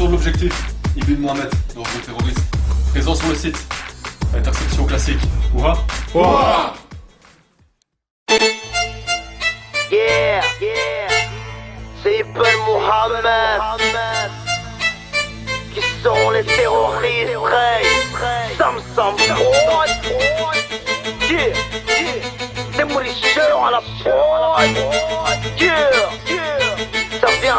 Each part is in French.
De l'objectif. Ibn Mohamed, le terroriste. Présent sur le site. Interception classique. Ouha Ouah Yeah, yeah. C'est Ibn Mohamed. Qui sont les terroristes, Sam Sam Yeah, yeah. Démolisseur à la pointe. Yeah.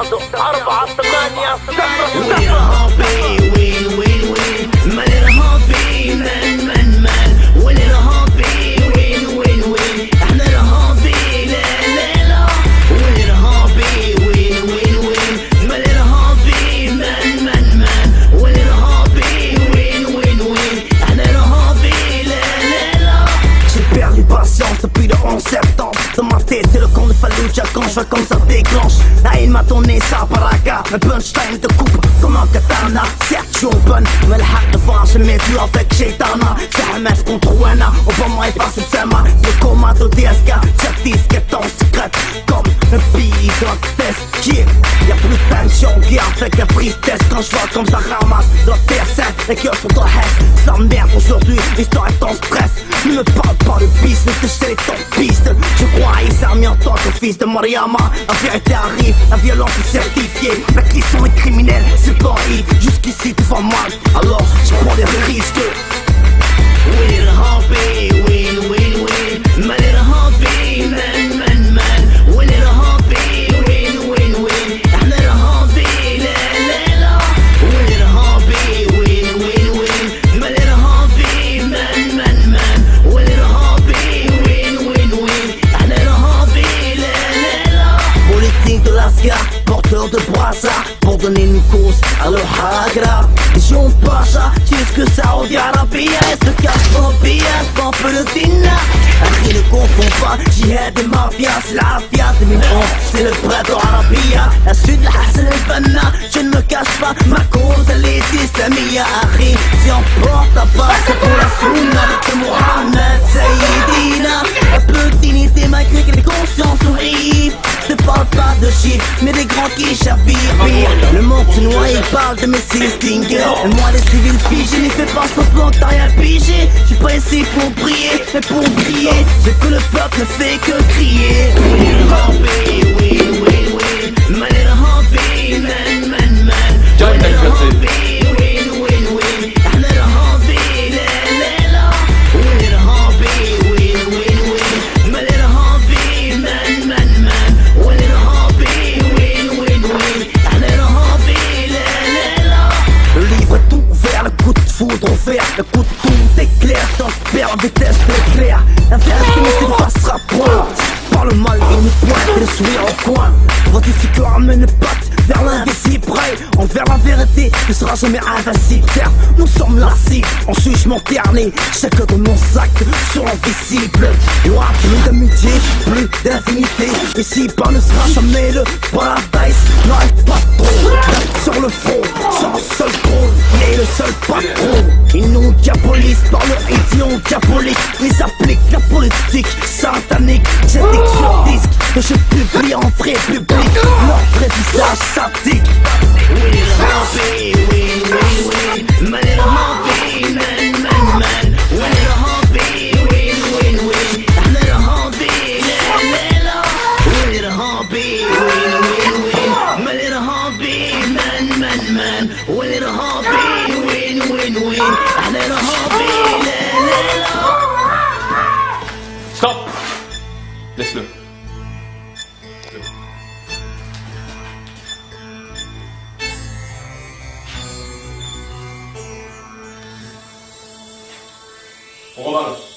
بعضه أربعة ثمانية صفر صفر الهابي وين وين وين من الهابي من من من وين الهابي وين وين وين إحنا الهابي لا لا لا وين الهابي وين وين وين من الهابي من من من وين الهابي وين وين وين إحنا الهابي لا لا لا J'ai perdu patience depuis le 11 septembre. Dans ma tête c'est le camp de Fallujah quand je vais comme La haine m'a tourné ça baraka Un punchline te coupe comme un katana Certes je suis open Mais le hack ne fera jamais plus avec Shaitana Test yeah. Y'a plus de tension Guerre avec la tristesse Quand je vois comme ça ramasse la terre sainte Les cœurs sont en haine Ça merde aujourd'hui L'histoire est en stress. Ne me parle pas de business que je ton piste Je crois à Isami en tant que fils de Mariama. La vérité arrive, la violence est certifiée. La sont est criminelle, c'est pas Jusqu'ici tu vas mal, alors je prends des risques de brassard Pour donner une cause à leur hagra. Légion Pacha, jusque Saudi Est le cache Bobia, pas peu de dina Akhi ne confond pas, jihad et mafia C'est l'afia 2011, c'est le prêtre Arabia La sud, la Hassan el Banna Je ne me cache pas, ma cause elle est islamia Akhi, si on porte part c'est pour la sunna De Mohamed Le monde se noie, il parle de mes six stingers Et moi les civils figés, n'y fais pas semblant t'as rien pigé. J'suis pas ici pour prier, mais pour crier C'est que le peuple ne fait que crier sourire au coin. Ramène patte vers Prêt envers la vérité ne sera jamais invincible Certes, nous sommes la cible, en jugement terné Chacun de nos actes sur l'invisible. Il y aura plus d'amitié, plus d'infinité. Ici pas ne sera jamais le paradise. N'arrête pas trop, sur le front Sur un seul le seul patron. Ils nous diabolisent par leur idiot diabolique Ils appliquent la politique satanique. J'ai sur disque que je publie en vrai public. Leur vrai visage sadique We Let's look. look.